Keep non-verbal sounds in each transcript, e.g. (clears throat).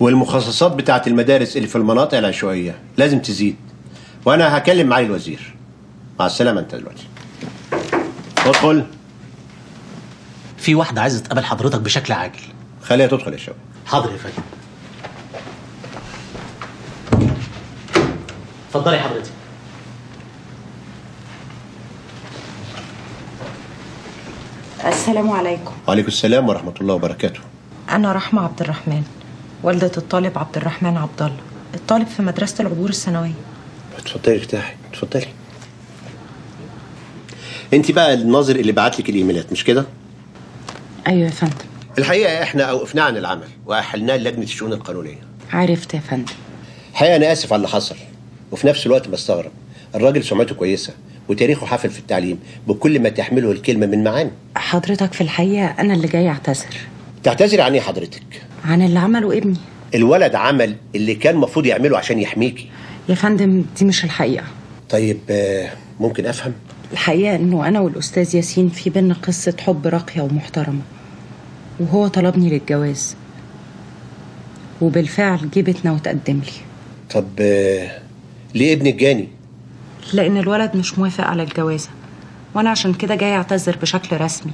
والمخصصات بتاعت المدارس اللي في المناطق العشوائية لازم تزيد. وأنا هكلم معالي الوزير. مع السلامة أنت دلوقتي ادخل في واحدة عايزة تقابل حضرتك بشكل عاجل. خليها تدخل يا شباب. حاضر يا فندم. اتفضلي حضرتك. السلام عليكم. وعليكم السلام ورحمة الله وبركاته. أنا رحمة عبد الرحمن والدة الطالب عبد الرحمن عبد الله الطالب في مدرسة العبور الثانوية. اتفضلي ارتاحي اتفضلي. انت بقى الناظر اللي بعت لك الإيميلات مش كده؟ أيوة يا فندم. الحقيقة إحنا اوقفناه عن العمل وأحلناه لجنة الشؤون القانونية. عرفت يا فندم. الحقيقة أنا آسف على اللي حصل وفي نفس الوقت بستغرب. الراجل سمعته كويسة وتاريخه حافل في التعليم بكل ما تحمله الكلمة من معاني. حضرتك في الحقيقة أنا اللي جاي أعتذر. تعتذري عن إيه حضرتك؟ عن اللي عمله ابني. الولد عمل اللي كان المفروض يعمله عشان يحميكي. يا فندم دي مش الحقيقة. طيب آه، ممكن أفهم؟ الحقيقة إنه أنا والأستاذ ياسين في بينا قصة حب راقية ومحترمة. وهو طلبني للجواز. وبالفعل جه بيتنا وتقدم لي. طب آه، ليه ابنك جاني؟ لأن الولد مش موافق على الجوازة وأنا عشان كده جاي أعتذر بشكل رسمي.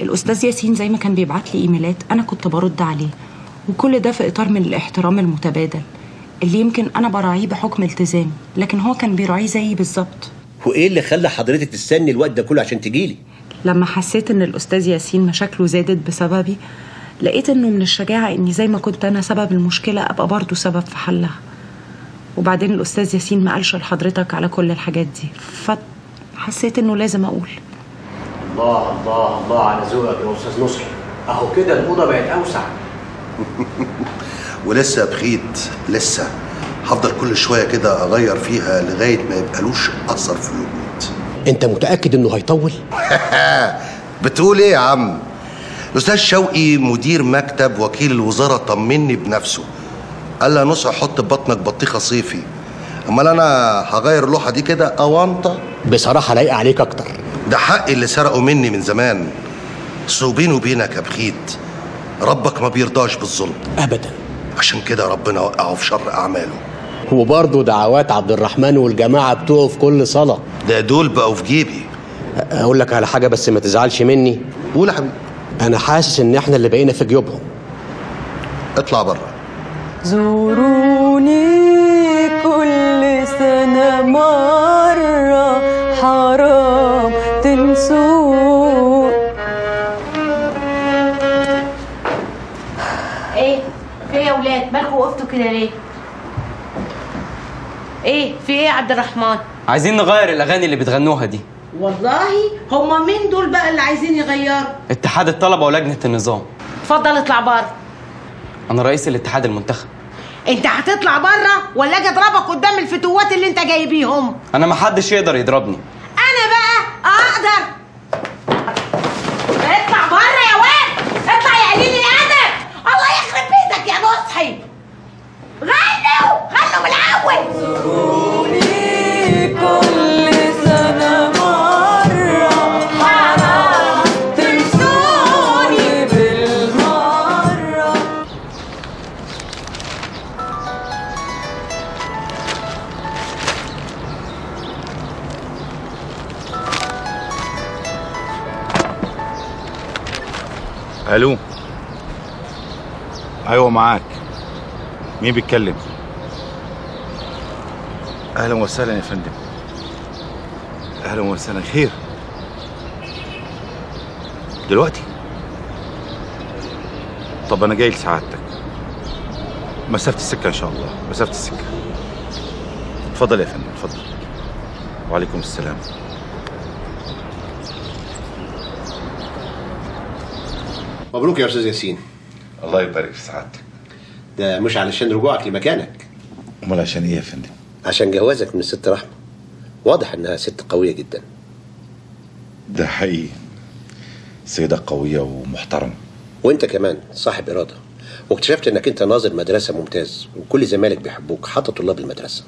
الأستاذ ياسين زي ما كان بيبعت لي إيميلات أنا كنت برد عليه وكل ده في إطار من الاحترام المتبادل اللي يمكن أنا براعيه بحكم التزامي لكن هو كان بيراعيه زيي بالظبط. وايه اللي خلى حضرتك تستني الوقت ده كله عشان تجيلي؟ لما حسيت إن الأستاذ ياسين مشاكله زادت بسببي لقيت إنه من الشجاعة إني زي ما كنت أنا سبب المشكلة أبقى برضه سبب في حلها. وبعدين الأستاذ ياسين ما قالش لحضرتك على كل الحاجات دي. فحسيت إنه لازم أقول. الله الله الله على ذوقك يا أستاذ نصحي أهو كده الأوضة بقت أوسع. (laughs) ولسه يا بخيت لسه. هفضل كل شوية كده أغير فيها لغاية ما يبقالوش أثر في الوجود انت متأكد انه هيطول؟ (laughs) بتقول إيه يا عم؟ الأستاذ شوقي مدير مكتب وكيل الوزارة طمني بنفسه. قال لي يا نصح حط بطنك بطيخة صيفي. أمال أنا هغير اللوحة دي كده اونطه بصراحة لايقة عليك أكتر. ده حقي اللي سرقوا مني من زمان. بس بيني وبينك يا بخيت ربك ما بيرضاش بالظلم. ابدا. عشان كده ربنا وقعه في شر أعماله. وبرضه دعوات عبد الرحمن والجماعة بتوعه في كل صلاة. ده دول بقوا في جيبي. أقول لك على حاجة بس ما تزعلش مني. قول يا حبيبي. أنا حاسس إن إحنا اللي بقينا في جيوبهم. اطلع بره. زوروني كل سنة مرة حرام تنسوا إيه؟ في إيه يا ولاد؟ مالكوا وقفتوا كده ليه؟ إيه في إيه يا عبد الرحمن؟ عايزين نغير الأغاني اللي بتغنوها دي. والله؟ هما مين دول بقى اللي عايزين يغيروا؟ اتحاد الطلبة ولجنة النظام. اتفضل اطلع بره. أنا رئيس الاتحاد المنتخب. انت هتطلع بره ولا أجي اضربك قدام الفتوات اللي انت جايبيهم؟ أنا ما حدش يقدر يضربني. أنا بقى أقدر اطلع بره يا واد اطلع يا قليل الادب الله يخرب بيتك يا نصحي من الأول ألو. أيوه معاك. مين بيتكلم؟ أهلا وسهلا يا فندم. أهلا وسهلا. خير. دلوقتي؟ طب أنا جاي لسعادتك. مسافة السكة إن شاء الله. مسافة السكة. اتفضل يا فندم اتفضل. وعليكم السلام. مبروك يا أستاذ ياسين. الله يبارك في سعادتك. ده مش علشان رجوعك لمكانك. أمال عشان إيه يا فندم؟ عشان جوازك من الست رحمة. واضح إنها ست قوية جدا. ده حقيقي. سيدة قوية ومحترمة. وأنت كمان صاحب إرادة. واكتشفت إنك أنت ناظر مدرسة ممتاز وكل زمايلك بيحبوك حتى طلاب المدرسة.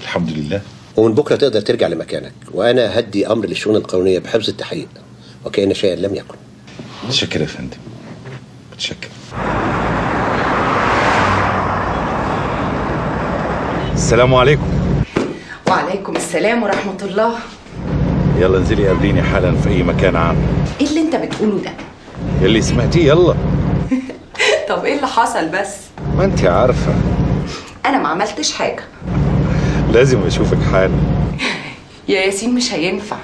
الحمد لله. ومن بكرة تقدر ترجع لمكانك. وأنا هدي أمر للشؤون القانونية بحفظ التحقيق. وكأن شيئا لم يكن. متشكر يا فندم. متشكر السلام عليكم. وعليكم السلام ورحمة الله. يلا انزلي قابليني حالا في أي مكان عام. إيه اللي انت بتقوله ده؟ يلي سمعتيه يلا. (laughs) طب إيه اللي حصل بس؟ ما انت عارفة. أنا ما عملتش حاجة. لازم أشوفك حالا. (laughs) يا ياسين مش هينفع.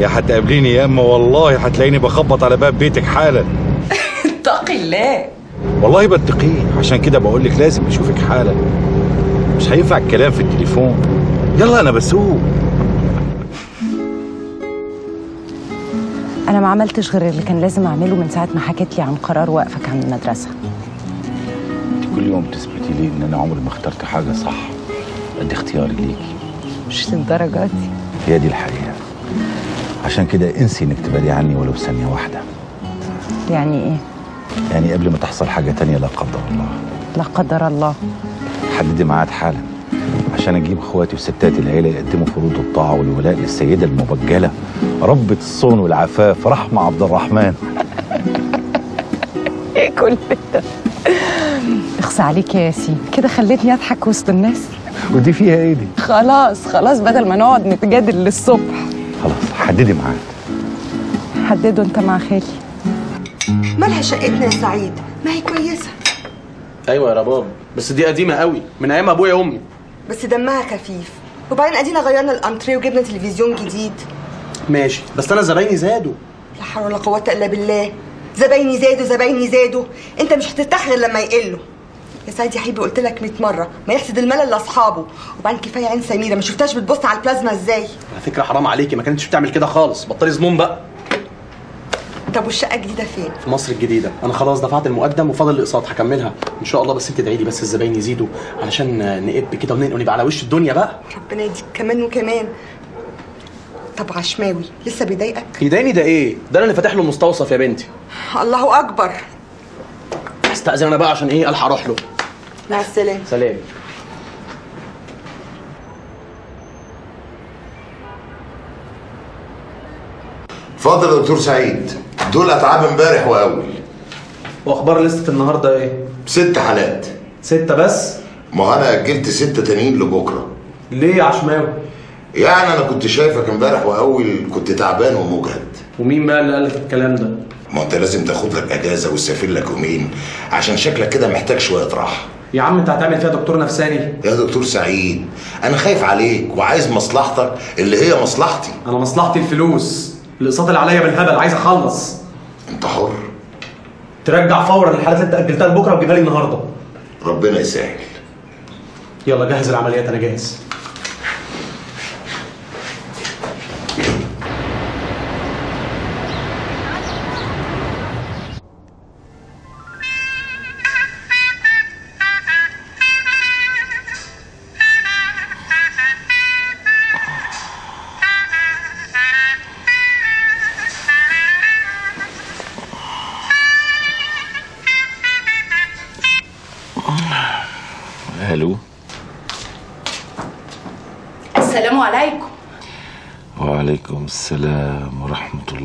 يا هتقابليني يا إما والله هتلاقيني بخبط على باب بيتك حالا. (laughs) اتقي الله. والله بتقيه. عشان كده بقول لك لازم أشوفك حالا. مش هينفع الكلام في التليفون. يلا أنا بسوق. أنا ما عملتش غير اللي كان لازم أعمله من ساعة ما حكيت لي عن قرار وقفك عن المدرسة. كل يوم تثبتي لي إن أنا عمري ما اخترت حاجة صح. قد اختياري ليكي. مش للدرجة دي. هي دي الحقيقة. عشان كده انسي إنك تبعدي عني ولو ثانية واحدة. يعني إيه؟ يعني قبل ما تحصل حاجة تانية لا قدر الله. لا قدر الله. حددي ميعاد حالا. عشان أجيب إخواتي وستات العيله يقدموا فروض الطاعة والولاء للسيدة المبجلة ربة الصون والعفاف رحمة عبد الرحمن. (laughs) إيه كل ده؟ اخصى عليك يا ياسين. كده خليتني أضحك وسط الناس. ودي فيها إيه دي؟ خلاص خلاص بدل ما نقعد نتجادل للصبح. خلاص حددي ميعاد. حدده أنت مع خالي. مالها شقتنا يا سعيد؟ ما هي كويسة. أيوه يا رباب. بس دي قديمة قوي. من أيام أبويا وأمي. بس دمها خفيف. وبعدين أدينا غيرنا الأنتريه وجبنا تلفزيون جديد. ماشي. بس أنا زبايني زادوا. لا حول ولا قوة إلا بالله. زبايني زادوا زبايني زادوا. أنت مش هترتاح غير لما يقلوا. يا سعيد يا حبيبي قلت لك 100 مرة. ما يحسد الملل لأصحابه. وبعدين كفاية عين سميرة. ما شفتهاش بتبص على البلازما إزاي؟ على فكرة حرام عليكي. ما كانتش بتعمل كده خالص. بطلي ظنون بقى. طب والشقة الجديدة فين؟ في مصر الجديدة. أنا خلاص دفعت المقدم وفاضل الأقساط هكملها. إن شاء الله بس أنت ادعي لي بس الزباين يزيدوا علشان نقب كده وننقل ونبقى على وش الدنيا بقى. ربنا يديك كمان وكمان. طب عشماوي لسه بيضايقك؟ يضايقني ده إيه؟ ده أنا اللي فاتح له مستوصف يا بنتي. الله أكبر. استأذن أنا بقى عشان إيه؟ ألحق أروح له. مع السلامة. سلام. اتفضل يا دكتور سعيد. دول أتعاب امبارح وأول. وأخبار لستة النهارده إيه؟ ست حالات. ستة بس؟ ما أنا أجلت ستة تانيين لبكرة. ليه يا عشماوي؟ يعني أنا كنت شايفك امبارح وأول كنت تعبان ومجهد. ومين بقى اللي قال لك الكلام ده؟ ما أنت لازم تاخد لك أجازة وتسافر لك يومين عشان شكلك كده محتاج شوية راحة. يا عم أنت هتعمل فيها دكتور نفساني؟ يا دكتور سعيد أنا خايف عليك وعايز مصلحتك اللي هي مصلحتي. أنا مصلحتي الفلوس. الاقساط اللي عليا بالهبل عايز أخلص. أنت حر. ترجع فورا الحالات اللي أنت أجلتها لبكرة وتجيبها لي النهارده. ربنا يسهل. يلا جهز العمليات أنا جاهز.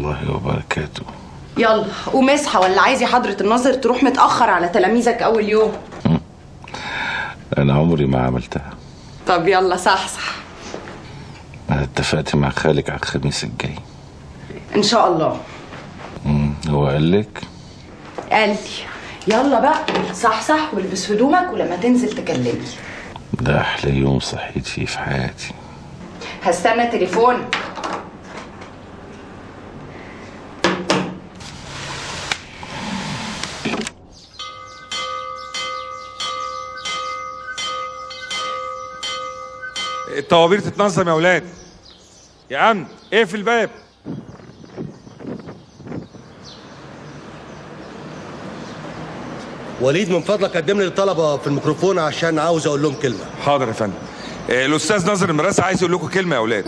الله وبركاته. يلا قوم اصحى ولا عايز يا حضرة الناظر تروح متأخر على تلاميذك أول يوم؟ أنا عمري ما عملتها. طب يلا صحصح أنا اتفقت مع خالك على الخميس الجاي. إن شاء الله. مم، هو قال لك؟ قال لي. يلا بقى صحصح والبس هدومك ولما تنزل تكلمني. ده أحلى يوم صحيت فيه في حياتي. هستنى تليفونك. الطوابير تتنظم يا أولاد يا امن اقفل الباب. وليد من فضلك قدم لي الطلبة في الميكروفون عشان عاوز أقول لهم كلمة. حاضر يا فندم. آه، الأستاذ ناظر المدرسة عايز يقول لكم كلمة يا أولاد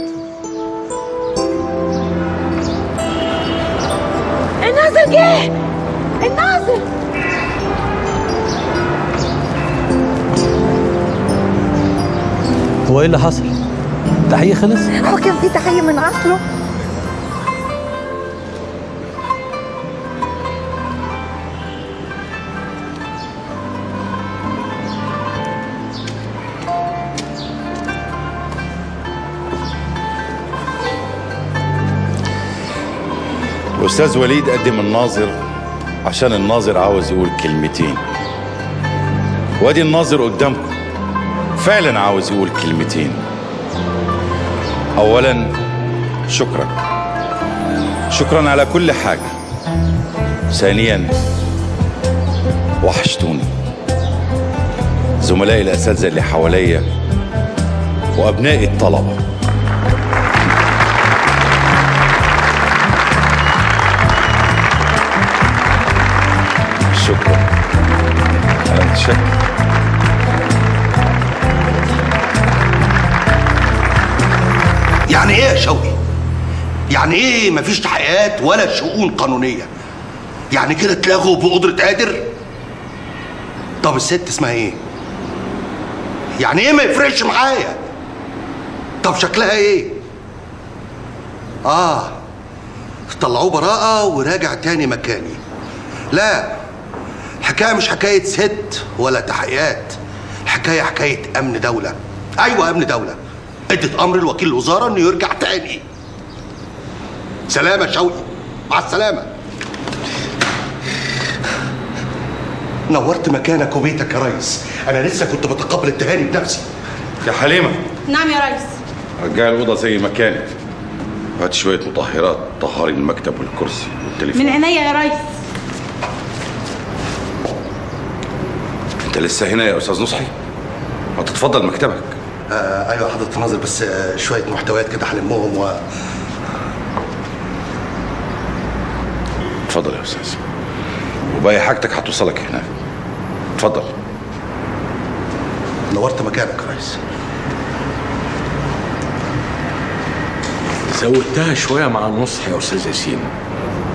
الناظر جه! الناظر! هو إيه اللي حصل؟ التحقيق خلص؟ هو كان في تحية من عصره الأستاذ وليد قدم الناظر عشان الناظر عاوز يقول كلمتين وأدي الناظر قدامكم فعلا عاوز يقول كلمتين. أولا شكرا. شكرا على كل حاجة. ثانيا وحشتوني. زملائي الأساتذة اللي حواليا وأبنائي الطلبة. شكرا. أنا متشكر. شوقي. يعني إيه مفيش تحقيقات ولا شؤون قانونية؟ يعني كده اتلغوا بقدره قادر؟ طب الست اسمها إيه؟ يعني إيه ما يفرقش معايا؟ طب شكلها إيه؟ آه طلعوه براءة وراجع تاني مكاني. لا الحكاية مش حكاية ست ولا تحقيقات. الحكاية حكاية أمن دولة. أيوة أمن دولة. ادت أمر لوكيل الوزارة إنه يرجع تاني. سلامة يا شوقي. مع السلامة. نورت مكانك وبيتك يا ريس. أنا لسه كنت بتقبل التهاني بنفسي. يا حليمة. نعم يا ريس. رجعي الأوضة زي ما كانت. وهات شوية مطهرات طهري المكتب والكرسي والتليفون. من عينيا يا ريس. أنت لسه هنا يا أستاذ نصحي؟ ما تتفضل مكتبك. آه أيوه حضرة الناظر بس آه شوية محتويات كده هلمهم و اتفضل يا أستاذ. وباقي حاجتك هتوصلك هناك. اتفضل نورت مكانك يا ريس زودتها شوية مع النصح يا أستاذ ياسين.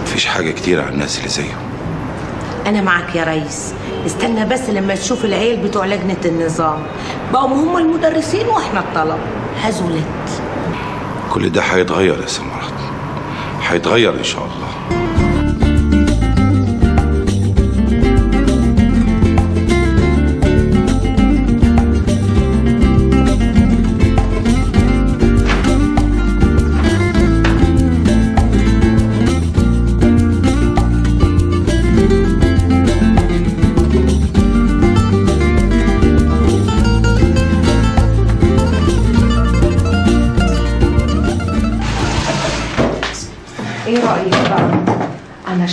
مفيش حاجة كتير على الناس اللي زيه أنا معك يا ريس استنى بس لما تشوف العيال بتوع لجنة النظام. بقوا هم المدرسين وإحنا الطلبة. هزولت. كل ده هيتغير يا سمرات. هيتغير إن شاء الله.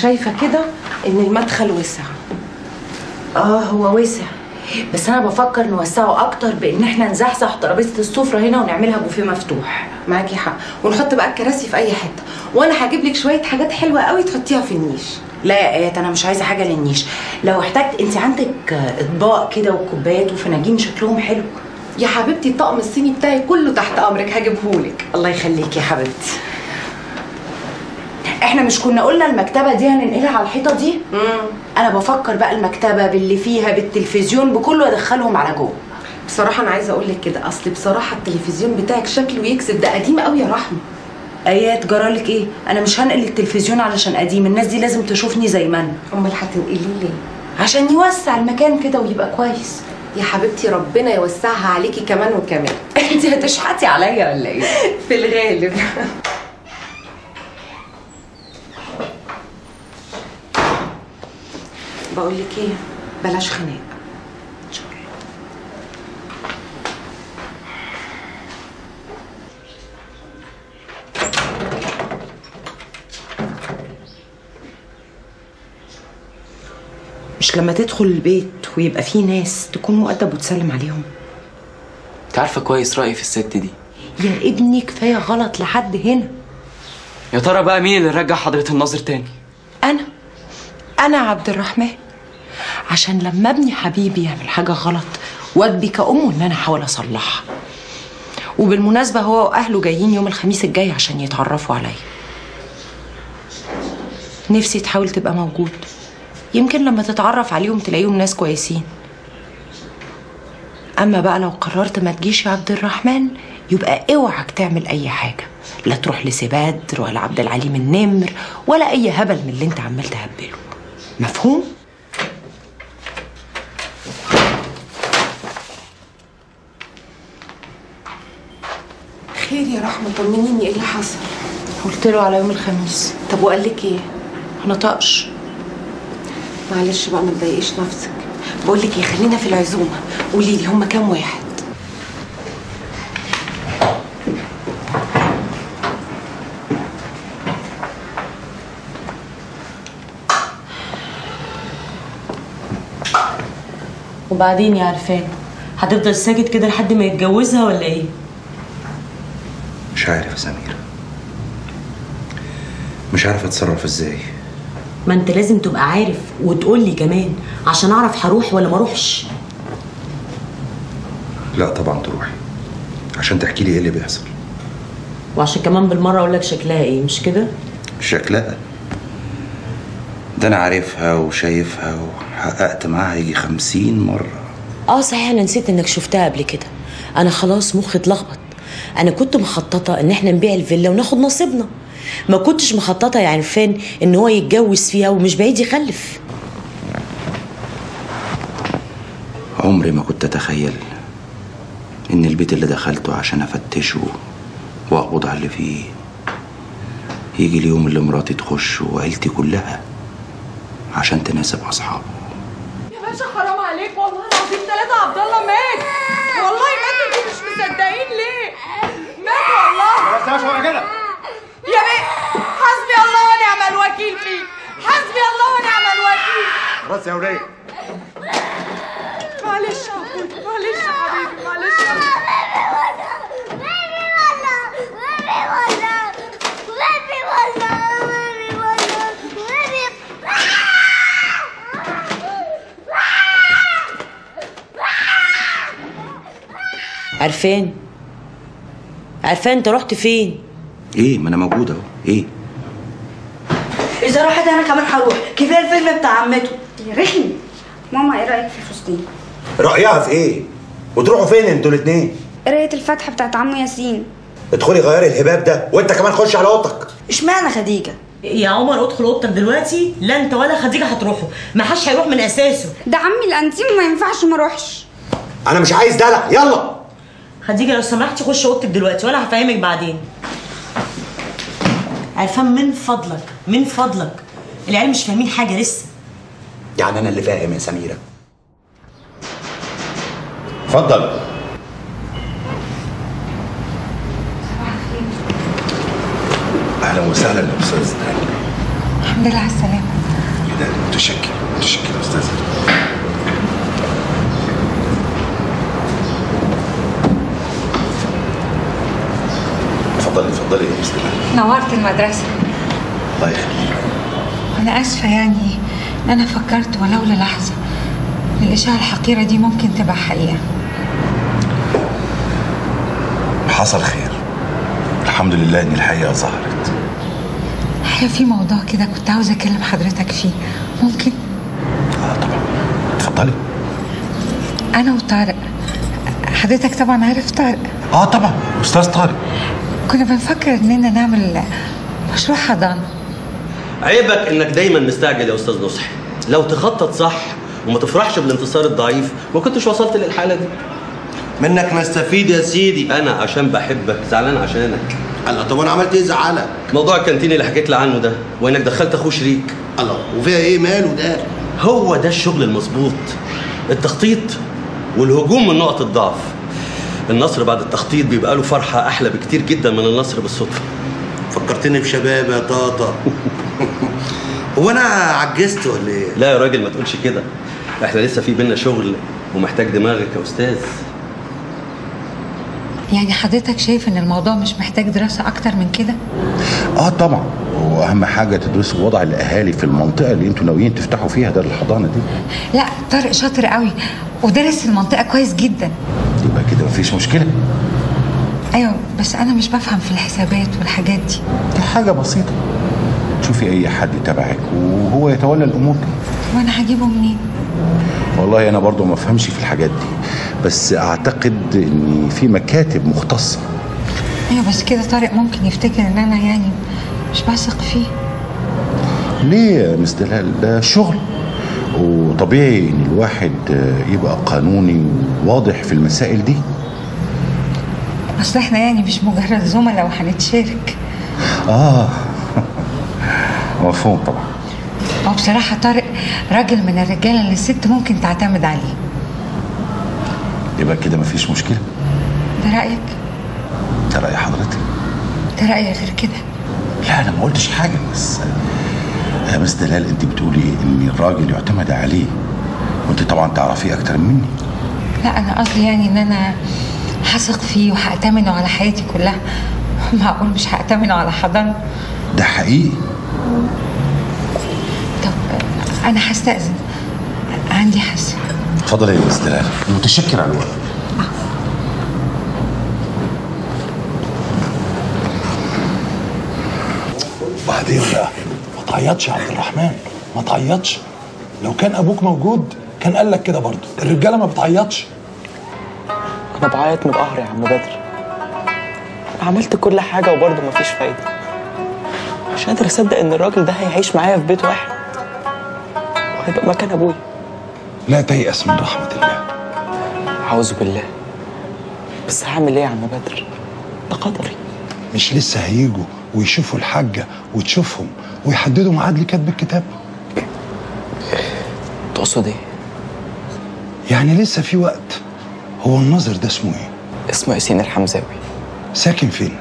أنا شايفة كده إن المدخل وسع آه هو وسع بس أنا بفكر نوسعه أكتر بإن إحنا نزحزح ترابيزة السفرة هنا ونعملها بوفيه مفتوح. معاكي حق. ونحط بقى الكراسي في أي حتة. وأنا هجيب لك شوية حاجات حلوة قوي تحطيها في النيش. لا يا آيات أنا مش عايزة حاجة للنيش. لو احتجت أنت عندك أطباق كده وكوبايات وفناجين شكلهم حلو؟ يا حبيبتي الطقم الصيني بتاعي كله تحت أمرك. هجيبهولك. الله يخليكي يا حبيبتي. إحنا مش كنا قلنا المكتبة دي هننقلها على الحيطة دي؟ امم أنا بفكر بقى المكتبة باللي فيها بالتلفزيون بكله أدخلهم على جوه. بصراحة أنا عايزة أقول لك كده أصل بصراحة التلفزيون بتاعك شكله يكسب ده قديم قوي يا رحمة. ايات جرالك إيه؟ أنا مش هنقل التلفزيون علشان قديم الناس دي لازم تشوفني زي ما أنا. أمال هتنقليه ليه؟ عشان يوسع المكان كده ويبقى كويس. يا حبيبتي ربنا يوسعها عليكي كمان وكمان. (laughs) انت هتشحتي عليا ولا إيه؟ (laughs) في الغالب. بقول لك إيه؟ بلاش خناق. مش لما تدخل البيت ويبقى فيه ناس تكون مؤدب وتسلم عليهم. انت عارفة كويس رأيي في الست دي. يا ابني كفاية غلط لحد هنا. يا ترى بقى مين اللي رجع حضرة الناظر تاني؟ أنا. أنا عبد الرحمن. عشان لما ابني حبيبي يعمل حاجة غلط واجبي كأمه إن أنا أحاول أصلحها. وبالمناسبة هو وأهله جايين يوم الخميس الجاي عشان يتعرفوا عليا. نفسي تحاول تبقى موجود. يمكن لما تتعرف عليهم تلاقيهم ناس كويسين. أما بقى لو قررت ما تجيش يا عبد الرحمن يبقى أوعك تعمل أي حاجة. لا تروح لسبادر ولا عبد العليم النمر ولا أي هبل من اللي أنت عمال تهبله. مفهوم؟ خير يا رحمة طمنيني إيه اللي حصل؟ قلت له على يوم الخميس. طب وقال لك إيه؟ ما نطقش. معلش بقى ما تضايقيش نفسك. بقول لك إيه خلينا في العزومة. قولي لي هم كام واحد؟ وبعدين يا عرفان هتفضل ساكت كده لحد ما يتجوزها ولا إيه؟ مش عارف يا سميرة مش عارف اتصرف إزاي. ما انت لازم تبقى عارف وتقول لي كمان عشان اعرف هروح ولا ما اروحش. لا طبعا تروحي عشان تحكي لي إيه اللي بيحصل. وعشان كمان بالمرة أقول لك شكلها إيه مش كده؟ شكلها؟ ده أنا عارفها وشايفها وحققت معاها يجي خمسين مرة. آه صحيح أنا نسيت إنك شفتها قبل كده. أنا خلاص مخي اتلخبط. أنا كنت مخططة إن إحنا نبيع الفيلا وناخد نصيبنا. ما كنتش مخططة يا عرفان إن هو يتجوز فيها ومش بعيد يخلف. عمري ما كنت أتخيل إن البيت اللي دخلته عشان أفتشه وأقبض على اللي فيه يجي اليوم اللي مراتي تخش وعيلتي كلها عشان تناسب أصحابه. يا باشا حرام عليك والله العظيم ثلاثة عبد الله مات والله مات أنتوا مش مصدقين ليه؟ مات والله بس يا شوية كده يا بيه حسبي الله ونعم الوكيل فيك حسبي الله ونعم الوكيل بس يا وليه معلش يا أخوي معلش يا حبيبي معلش يا حبيبي عرفان عرفان انت رحت فين؟ إيه ما أنا موجود اهو. إيه؟ إذا راحت أنا كمان هروح. كفاية الفيلم بتاع عمته. يا رخم ماما إيه رأيك في فستين رأيها في إيه؟ وتروحوا فين أنتوا الاتنين؟ قراية الفاتحه بتاعت عمو ياسين. ادخلي غيري الهباب ده وانت كمان خش على أوضتك. إشمعنى خديجة؟ يا عمر ادخل أوضتك دلوقتي. لا انت ولا خديجة هتروحوا. ما حدش هيروح من أساسه. ده عمي الأنتيم ما ينفعش ما اروحش أنا مش عايز دلع. يلا. خديجة لو سمحتي خش أوضتك دلوقتي وأنا هفهمك بعدين. عرفان من فضلك من فضلك. العيال مش فاهمين حاجة لسه. يعني أنا اللي فاهم يا سميرة. اتفضل. أهلا وسهلا يا أستاذ. الحمد لله على السلامة. كده متشكر متشكر يا أستاذ. اتفضلي اتفضلي يا مسلمة نورت المدرسة. الله يخليك. أنا آسفة يعني. ان أنا فكرت ولو للحظه الاشاعه الحقيرة دي ممكن تبقى حقيقة. حصل خير. الحمد لله إن الحقيقة ظهرت. هي في موضوع كده كنت عاوزه أكلم حضرتك فيه. ممكن؟ اتفضلي أنا وطارق. حضرتك طبعا عارف طارق. آه طبعا. أستاذ طارق. كنا بنفكر إننا نعمل مشروع حضانة. عيبك إنك دايما مستعجل يا أستاذ نصحي لو تخطط صح وما تفرحش بالانتصار الضعيف ما كنتش وصلت للحالة دي. منك نستفيد يا سيدي. أنا عشان بحبك زعلان عشانك الله طب أنا عملت إيه زعلك؟ موضوع الكانتين اللي حكيت لي عنه ده وإنك دخلت اخوه شريك الله وفيها إيه ماله ده؟ هو ده الشغل المظبوط. التخطيط والهجوم من نقط الضعف. النصر بعد التخطيط بيبقى له فرحة أحلى بكتير جدا من النصر بالصدفة. فكرتني بشباب يا طاطا. (laughs) هو أنا عجزت ولا إيه؟ لا يا راجل ما تقولش كده. إحنا لسه في بينا شغل ومحتاج دماغك يا أستاذ. يعني حضرتك شايف إن الموضوع مش محتاج دراسة أكتر من كده؟ آه طبعا. وأهم حاجة تدرسوا وضع الأهالي في المنطقة اللي أنتوا ناويين تفتحوا فيها دار الحضانة دي. لا طارق شاطر قوي ودرس المنطقة كويس جدا. يبقى كده مفيش مشكلة. أيوه بس أنا مش بفهم في الحسابات والحاجات دي. دي حاجة بسيطة. تشوفي أي حد تبعك وهو يتولى الأمور. دي وأنا هجيبه منين؟ والله أنا برضو ما افهمش في الحاجات دي بس أعتقد إن في مكاتب مختصة. أيوه بس كده طارق ممكن يفتكر إن أنا يعني مش بثق فيه. ليه يا مس دلال ده شغل. وطبيعي إن الواحد يبقى قانوني وواضح في المسائل دي؟ أصل إحنا يعني مش مجرد زملاء وهنتشارك. آه (laughs) مفهوم طبعا. هو بصراحة طارق راجل من الرجالة اللي الست ممكن تعتمد عليه. يبقى كده مفيش مشكلة. ده رأيك؟ ده رأي حضرتك. ده رأيي غير كده. لا أنا ما قلتش حاجة بس يا مس دلال انت بتقولي إن الراجل يعتمد عليه. وأنت طبعا تعرفيه أكتر مني. لا أنا قصدي يعني إن أنا هثق فيه وهأتمنه على حياتي كلها. معقول مش هأتمنه على حضانة. ده حقيقي. طب أنا هستأذن. عندي حس. اتفضل يا مس دلال. متشكر على الوقت بعدين بقى ما تعيطش يا عبد الرحمن. ما تعيطش. لو كان أبوك موجود كان قال لك كده برضه. الرجالة ما بتعيطش. أنا بعيط من القهر يا عم بدر. عملت كل حاجة وبرضه مفيش فايدة. مش قادر أصدق إن الراجل ده هيعيش معايا في بيت واحد. وهيبقى مكان أبويا. لا تيأس من رحمة الله. أعوذ بالله. بس هعمل إيه يا عم بدر؟ ده قدري. مش لسه هيجوا ويشوفوا الحاجة وتشوفهم ويحددوا ميعاد لكتب الكتاب. تقصد إيه؟ يعني لسه في وقت. هو الناظر ده اسمه إيه؟ اسمه ياسين الحمزاوي. ساكن فين؟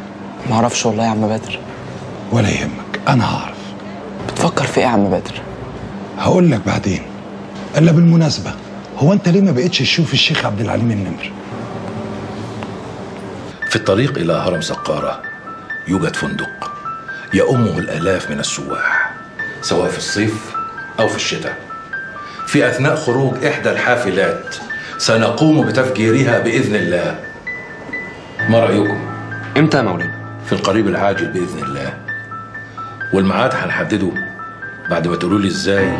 معرفش والله يا عم بدر. ولا يهمك أنا هعرف. بتفكر في إيه يا عم بدر؟ هقول لك بعدين. إلا بالمناسبة هو أنت ليه ما بقتش تشوف الشيخ عبد العليم النمر؟ في الطريق إلى هرم سقارة يوجد فندق. يؤمه الآلاف من السواح سواء في الصيف أو في الشتاء. في أثناء خروج إحدى الحافلات سنقوم بتفجيرها بإذن الله. ما رأيكم؟ إمتى يا مولانا؟ في القريب العاجل بإذن الله. والميعاد هنحدده بعد ما تقولوا لي إزاي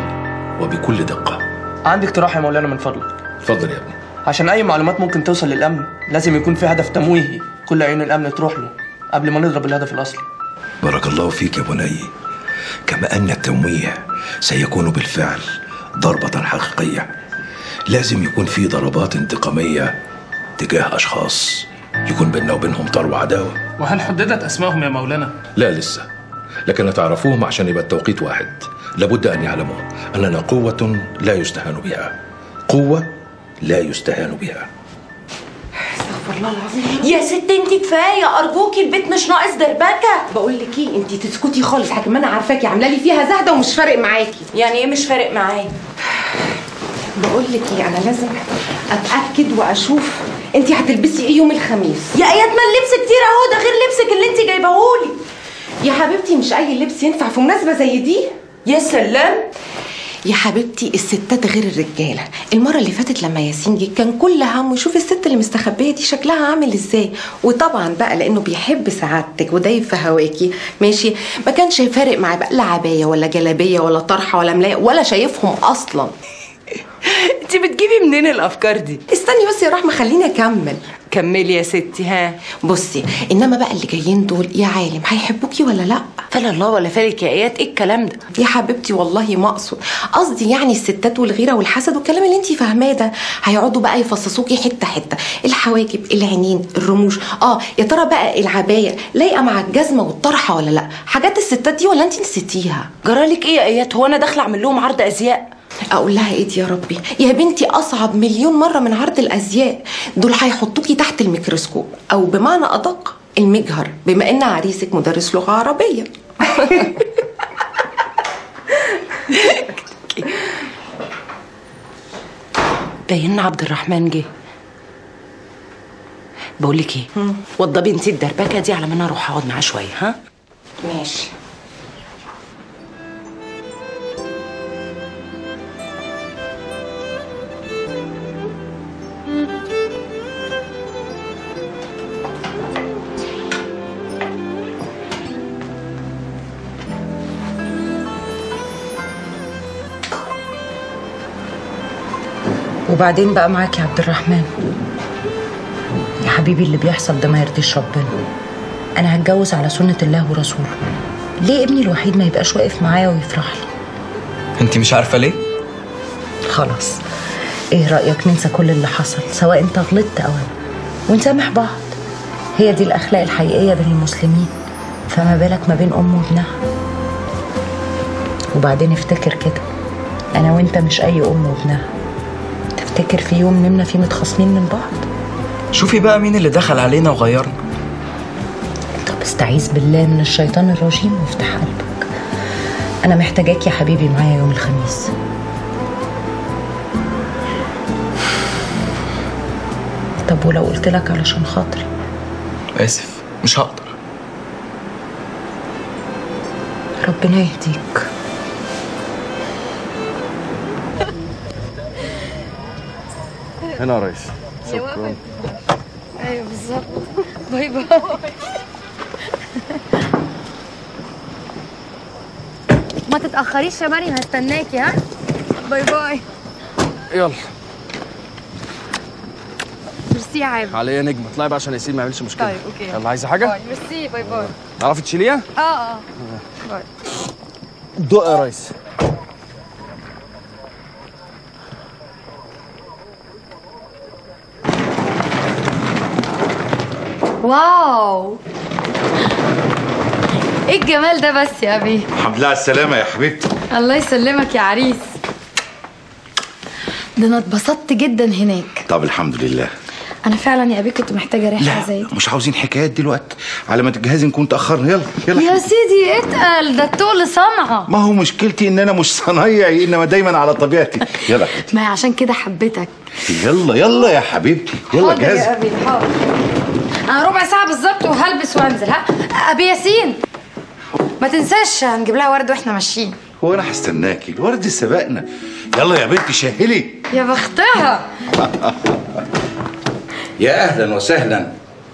وبكل دقة. عندي اقتراح يا مولانا من فضلك. اتفضل يا ابني. عشان أي معلومات ممكن توصل للأمن لازم يكون في هدف تمويهي. كل عيون الأمن تروح له قبل ما نضرب الهدف الأصلي. بارك الله فيك يا بني. كما أن التمويه سيكون بالفعل ضربة حقيقية. لازم يكون في ضربات انتقامية تجاه أشخاص يكون بيننا وبينهم طر وعداوة وهل حددت اسمائهم يا مولانا؟ لا لسه. لكن تعرفوهم عشان يبقى التوقيت واحد. لابد أن يعلموا أننا قوة لا يستهان بها. قوة لا يستهان بها. استغفر الله العظيم. يا ست انت كفاية. أرجوكي البيت مش ناقص دربكة. بقول لك إيه انت تسكتي خالص. حكم أنا عارفاكي عاملة لي فيها زهدة ومش فارق معاكي. يعني إيه مش فارق معايا؟ بقول لك إيه أنا لازم أتأكد وأشوف انت هتلبسي إيه يوم الخميس. يا ايات ما اللبس كتير أهو. ده غير لبسك اللي انت جايبهولي يا حبيبتي مش أي لبس ينفع في مناسبة زي دي. يا سلام. يا حبيبتي الستات غير الرجالة. المرة اللي فاتت لما ياسين جه كان كل همه يشوف الست اللي مستخبية دي شكلها عامل إزاي. وطبعا بقى لأنه بيحب سعادتك ودايب في هواكي. ماشي؟ ما كانش فارق معاه بقى لا عباية ولا جلابية ولا طرحة ولا ملاية ولا شايفهم أصلا. (laughs) انت بتجيبي منين الأفكار دي؟ استني بس يا رحمة خليني أكمل. كملي يا ستي ها. بصي إنما بقى اللي جايين دول يا عالم هيحبوكي ولا لأ؟ فلا الله ولا فالك يا ايات إيه الكلام ده؟ يا حبيبتي والله ما أقصد. قصدي يعني الستات والغيرة والحسد والكلام اللي انت فاهماه ده هيقعدوا بقى يفصصوكي حتة حتة. الحواجب العينين الرموش. آه يا ترى بقى العباية لايقة مع الجزمة والطرحة ولا لأ؟ حاجات الستات دي ولا انت نسيتيها؟ جرالك إيه يا ايات هو أنا داخلة أعمل لهم عرض أزياء؟ أقول لها إيه دي يا ربي؟ يا بنتي أصعب مليون مرة من عرض الأزياء. دول هيحطوكي تحت الميكروسكوب. أو بمعنى أدق المجهر بما إن عريسك مدرس لغة عربية. (laughs) باين عبد الرحمن جه. بقول لك إيه؟ وضبي انت الدربكة دي على ما أنا أروح أقعد معاه شوية ها؟ ماشي. وبعدين بقى معاك يا عبد الرحمن. يا حبيبي اللي بيحصل ده ما يرضيش ربنا. أنا هتجوز على سنة الله ورسوله. ليه ابني الوحيد ما يبقاش واقف معايا ويفرح لي؟ انت مش عارفة ليه؟ خلاص. إيه رأيك ننسى كل اللي حصل سواء انت غلطت أو أنا. ونسامح بعض. هي دي الأخلاق الحقيقية بين المسلمين. فما بالك ما بين ام وابنها. وبعدين افتكر كده أنا وأنت مش أي أم وابنها. تفتكر في يوم نمنا فيه متخاصمين من بعض. شوفي بقى مين اللي دخل علينا وغيرنا. طب استعيذ بالله من الشيطان الرجيم وافتح قلبك. أنا محتاجاك يا حبيبي معايا يوم الخميس. طب ولو قلت لك علشان خاطري؟ آسف مش هقدر. ربنا يهديك. هنا يا ريس شكرا أيوه بالظبط. (laughs) bye bye. ما تتأخريش يا مريم هستناكي ها؟ bye bye. يلا. ميرسي يا عابد عليا يا نجم اطلعي بقى عشان ياسين ما يعملش مشكلة. طيب okay. يلا عايزة حاجة؟ bye. merci bye bye. تعرفي تشيليها؟ آه آه. bye. دق يا ريس wow. إيه الجمال ده بس يا أبي. الحمد لله على السلامة يا حبيبتي. الله يسلمك يا عريس. ده أنا اتبسطت جدا هناك. طب الحمد لله. أنا فعلا يا أبي كنت محتاجة رحله زي دي مش عاوزين حكايات دلوقتي. على ما تجهزي نكون تأخرنا. يلا يلا. يا سيدي اتقل. ده التقل صنعة. ما هو مشكلتي إن أنا مش صنايعي إنما دايما على طبيعتي. يلا ما هي عشان كده حبيتك. يلا يلا يا حبيبتي. يلا جهزي يا أبي حاضر. ربع ساعة بالظبط وهلبس وأنزل ها؟ أبي ياسين ما تنساش هنجيب لها ورد وإحنا ماشيين. هو أنا هستناكي. الورد سبقنا. يلا يا بنتي شهلي يا بختها. (laughs) يا أهلا وسهلا.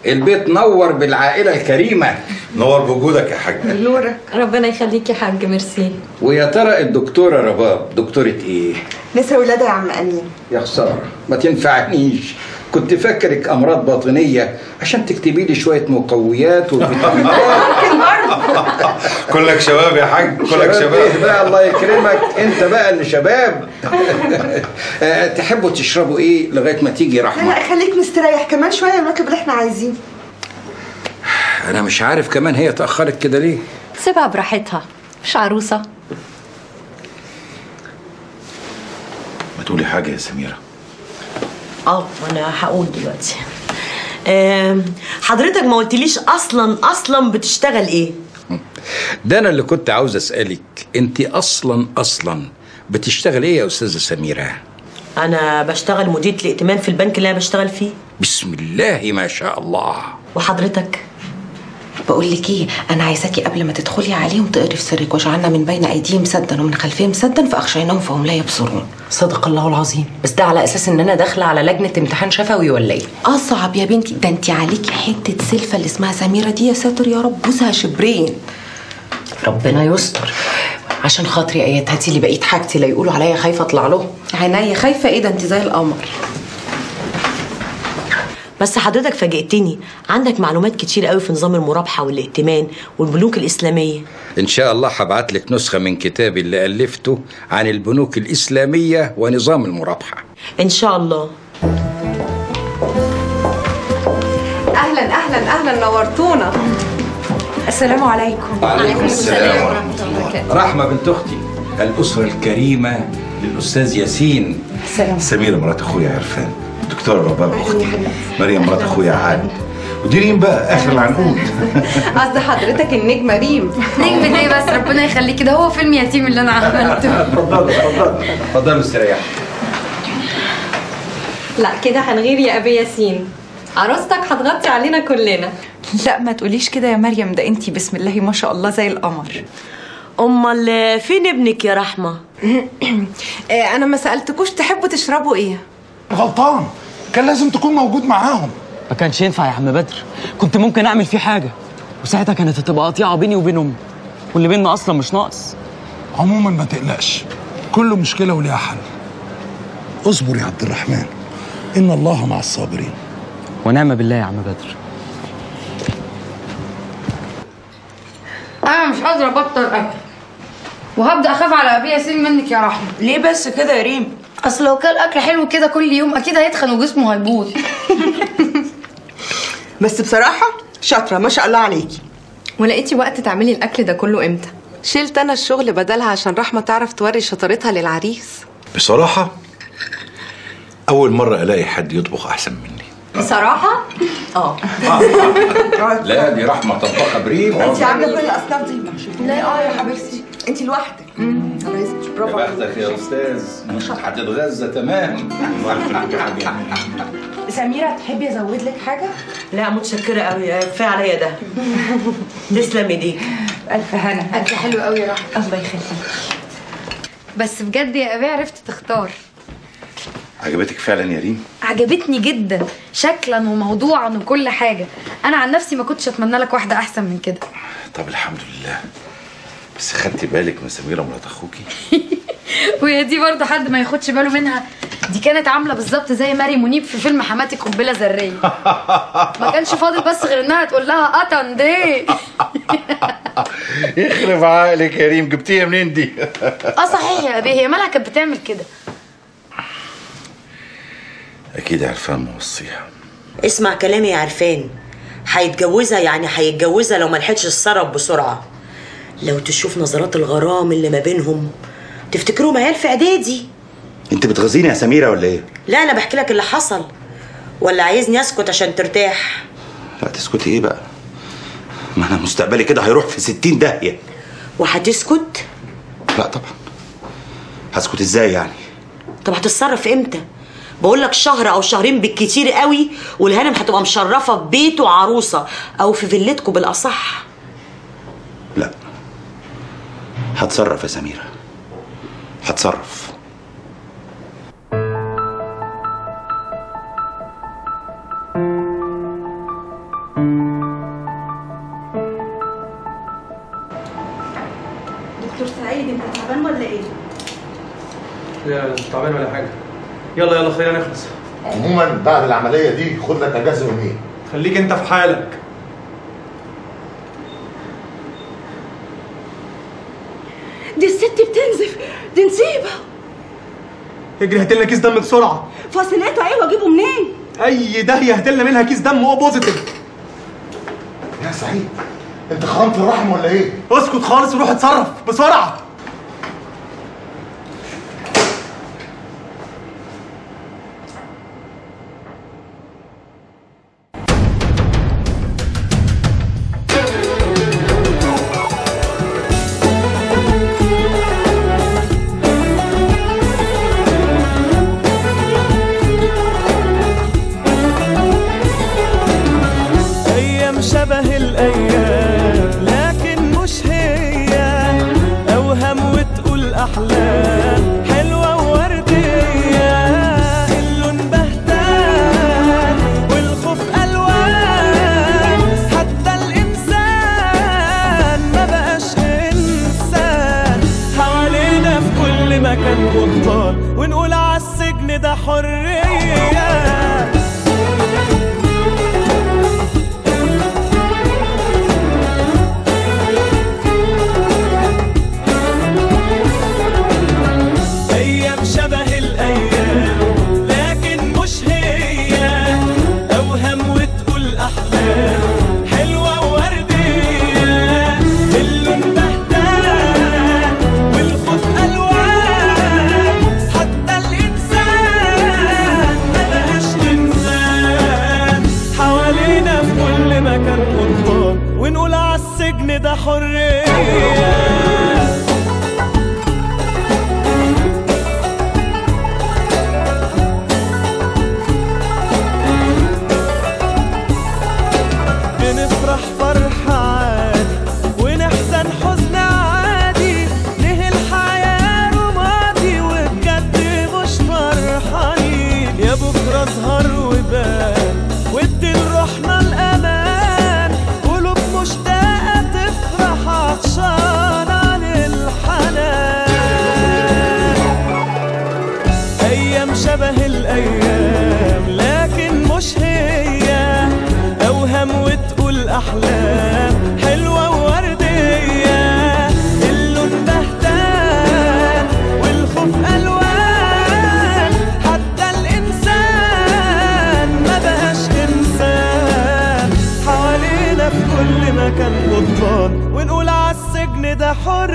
البيت نور بالعائلة الكريمة. نور بوجودك يا حاج. نورك. ربنا يخليك يا حاج ميرسي. ويا ترى الدكتورة رباب دكتورة إيه؟ لسه ولادة يا عم أمين. يا خسارة. ما تنفعنيش. كنت فاكرك أمراض باطنية عشان تكتبي لي شوية مقويات وفيتامينات. (laughs) كلك شباب يا حاج كلك إيه شباب. بقى؟ الله يكرمك. أنت بقى اللي شباب. (laughs) آه، تحبوا تشربوا إيه لغاية ما تيجي رحمة؟ لا خليك مستريح. كمان شوية نركب اللي إحنا عايزينه أنا مش عارف كمان هي اتاخرت كده ليه. سيبها براحتها. مش عروسة. ما تقولي حاجة يا سميرة. آه وأنا هقول دلوقتي. حضرتك ما قلتليش أصلا أصلا بتشتغل إيه؟ ده أنا اللي كنت عاوز أسألك أنت أصلا أصلا بتشتغل إيه يا أستاذة سميرة؟ أنا بشتغل مديرة الائتمان في البنك اللي أنا بشتغل فيه. بسم الله ما شاء الله. وحضرتك؟ بقول لك إيه أنا عايزاكي قبل ما تدخلي عليهم تقري في سرك وجعلنا من بين أيديهم سدا ومن خلفهم سدا فأخشيناهم فهم لا يبصرون. صدق الله العظيم. بس ده على أساس إن أنا داخلة على لجنة امتحان شفوي ولا إيه؟ أصعب يا بنتي. ده انت عليكي حتة سلفة اللي اسمها سميرة دي يا ساتر يا رب. بوسها شبرين. ربنا يستر. عشان خاطري ايات هاتي لي بقية حاجتي لا يقولوا عليا خايفة أطلع لهم. عينيا خايفة؟ إيه ده؟ انت زي القمر. بس حضرتك فاجئتني. عندك معلومات كتير قوي في نظام المرابحة والائتمان والبنوك الإسلامية. إن شاء الله هبعت لك نسخة من كتابي اللي ألفته عن البنوك الإسلامية ونظام المرابحة. إن شاء الله. أهلا أهلا أهلا نورتونا. السلام عليكم. وعليكم السلام ورحمة الله رحمة بنت أختي الأسرة الكريمة للأستاذ ياسين. سلام سميرة مرات أخويا عرفان. دكتورة رباب أختي مريم مرات أخويا عادل ودي ريم بقى آخر العنقود. (laughs) قصد حضرتك النجمه ريم نجم إيه بس ربنا يخليكي ده هو فيلم يتيم اللي أنا عملته. (laughs) اتفضلوا اتفضلوا. اتفضلوا استريحوا لا كده هنغير يا أبي ياسين. عروستك هتغطي علينا كلنا. لا ما تقوليش كده يا مريم. ده انتي بسم الله ما شاء الله زي القمر. أمال فين ابنك يا رحمة؟ (clears throat) أنا ما سألتكوش تحبوا تشربوا إيه؟ غلطان. كان لازم تكون موجود معاهم. ما كانش ينفع يا عم بدر. كنت ممكن أعمل فيه حاجة. وساعتها كانت هتبقى قطيعة بيني وبين أمي واللي بيننا أصلا مش ناقص. عموما ما تقلقش. كل مشكلة وليها حل. اصبر يا عبد الرحمن. إن الله مع الصابرين. ونعم بالله يا عم بدر. أنا مش قادرة أبطل أكل. وهبدأ أخاف على أبي ياسين منك يا رحمة. ليه بس كده يا ريم؟ أصل لو كل أكل حلو كده كل يوم أكيد هيتخن وجسمه هيبوظ. (laughs) بس بصراحة شاطرة ما شاء الله عليكي. ولقيتي وقت تعملي الأكل ده كله إمتى؟ شلت أنا الشغل بدلها عشان رحمة تعرف توري شطارتها للعريس. بصراحة أول مرة ألاقي حد يطبخ أحسن مني. بصراحة؟ آه. (laughs) لا دي رحمة طباخة بريم انت عاملة كل الأصناف دي؟ لا آه يا حبيبتي. انت لوحدك. برافو. بختك يا أستاذ. مش هتتغذى تمام. سميرة تحبي أزود لك حاجة؟ لا متشكرة قوي كفاية عليا ده. تسلم ايديك ألف هنا. اكل حلو قوي يا رحمه الله يخليك. بس بجد يا أبي عرفت تختار. عجبتك فعلا يا ريم؟ عجبتني جدا. شكلا وموضوعا وكل حاجة. أنا عن نفسي ما كنتش أتمنى لك واحدة أحسن من كده. طب الحمد لله. بس خدتي بالك من سميرة مرات أخوكي؟ (laughs) وهي دي برضه حد ما ياخدش باله منها. دي كانت عاملة بالظبط زي ماري منيب في فيلم حماتي قنبلة ذرية. (laughs) ما كانش فاضل بس غير إنها تقول لها قطن دي (laughs) يخرب عقلك يا ريم جبتيها منين دي؟ آه صحيح يا أبي هي مالها كانت بتعمل كده؟ أكيد عرفان موصيها. اسمع كلامي يا عرفان. هيتجوزها يعني هيتجوزها لو ما لحقتش السرب بسرعة. لو تشوف نظرات الغرام اللي ما بينهم تفتكرهم عيال في إعدادي؟ انت بتغزيني يا سميرة ولا إيه؟ لا أنا بحكي لك اللي حصل. ولا عايزني أسكت عشان ترتاح. لا تسكتي إيه بقى؟ ما أنا مستقبلي كده هيروح في ستين داهية. وهتسكت؟ لا طبعا. هسكت إزاي يعني؟ طب هتتصرف إمتى؟ بقول لك شهر أو شهرين بالكتير قوي والهانم هتبقى مشرفة ببيت وعروسة أو في فيلتكم بالأصح. لا. هتصرف يا سميرة. هتصرف. دكتور سعيد انت تعبان ولا إيه؟ لا مش تعبان ولا حاجة. يلا يلا خلينا نخلص. عموما بعد العملية دي خد لك اجازه يومين خليك انت في حالك. دي الست بتنزف. دي نسيبة اجري هات لنا كيس دم بسرعة. فصيلته إيه واجيبه منين؟ أي داهية هات لنا منها كيس دم O positive يا سعيد أنت خرمت الرحم ولا إيه؟ اسكت خالص وروح اتصرف بسرعة. مكان بطال ونقول عالسجن ده حرية. أحلام حلوة ووردية. اللون بهتان والخوف ألوان. حتى الإنسان ما بقاش إنسان. حوالينا في كل مكان بطلان ونقول عالسجن ده حر